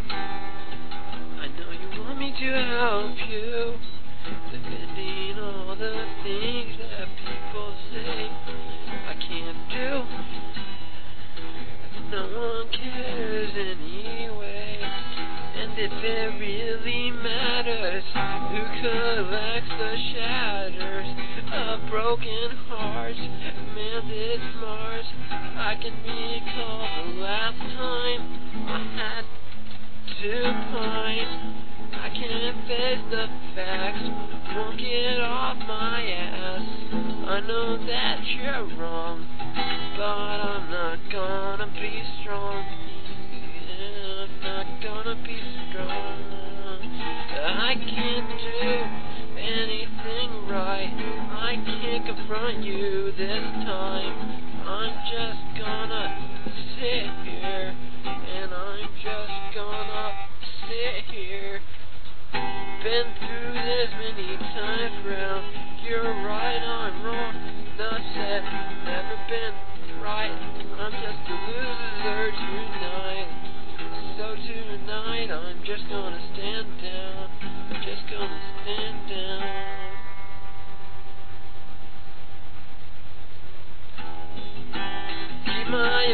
down. I know you want me to help you. Defending all the things that people say I can't do. No one cares anyway. And if it really matters, who collects the shatters of broken hearts? Man, it's Mars. I can recall the last time I had I can't face the facts, won't get off my ass. I know that you're wrong, but I'm not gonna be strong.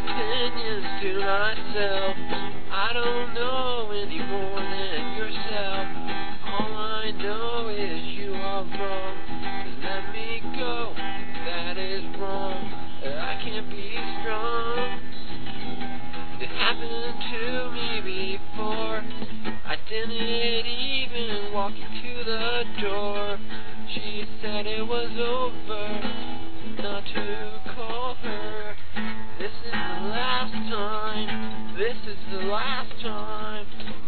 Opinions to myself. I don't know any more than yourself. All I know is you are wrong. Let me go. That is wrong. I can't be strong. It happened to me before. I didn't even walk to the door. She said it was over. Is the last time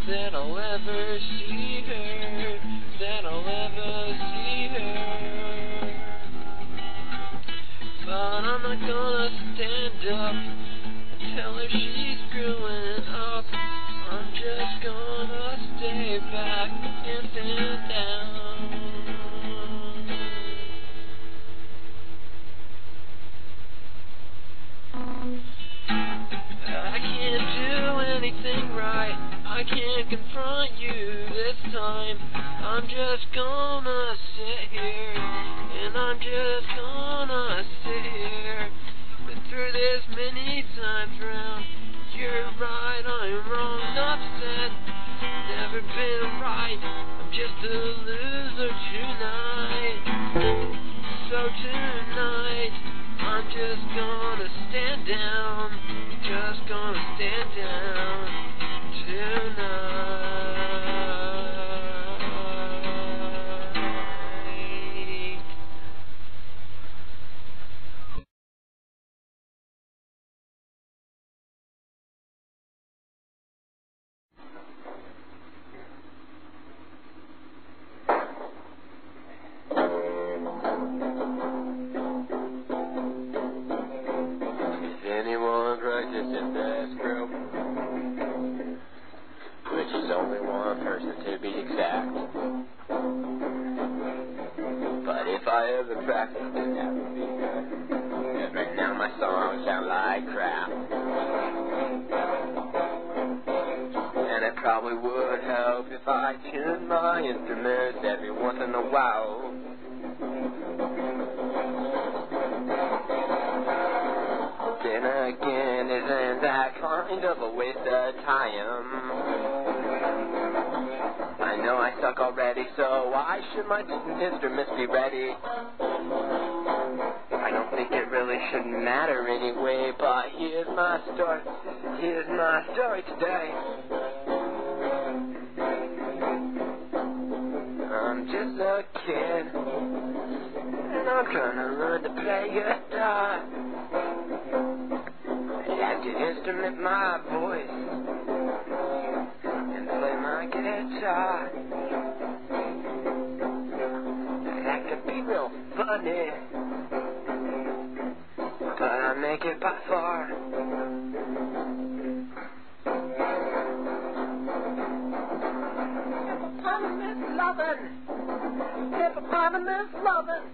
that I'll ever see her. That I'll ever see her. But I'm not gonna stand up and tell her she's screwing Confront you this time. I'm just gonna sit here, and I'm just gonna sit here. Been through this many times round. You're right, I'm wrong. Upset, never been right. I'm just a loser tonight. So tonight, I'm just gonna stand down. Just gonna stand down Practice it, that would right now my songs sound like crap. And it probably would help if I tuned my instruments every once in a while. Then again, isn't that kind of a waste of time? I know I suck already, so why should my instruments be ready? I don't think it really should matter anyway, but here's my story. Here's my story today. I'm just a kid, and I'm trying to learn to play guitar. I like to instrument my voice and play my guitar. I like uh, to be real funny, but I make it by far. Hippopotamus lovin', hippopotamus lovin',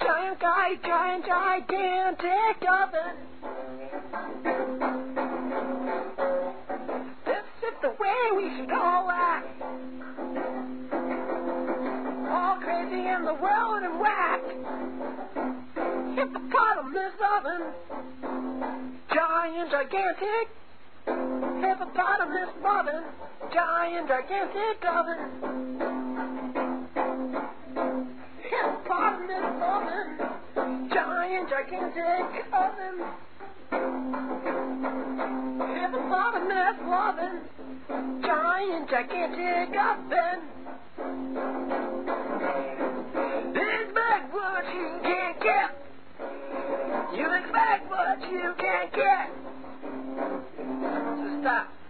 giant guy, giant, gigantic oven. The way we should all act. All crazy in the world and whack. Hippopotamus oven, giant, gigantic. Hippopotamus oven, giant, gigantic oven. Hippopotamus oven, giant I can take oven. Hippopotamus loving, giant gigantic oven. This bag what you can't get. You expect what you can't get. So stop.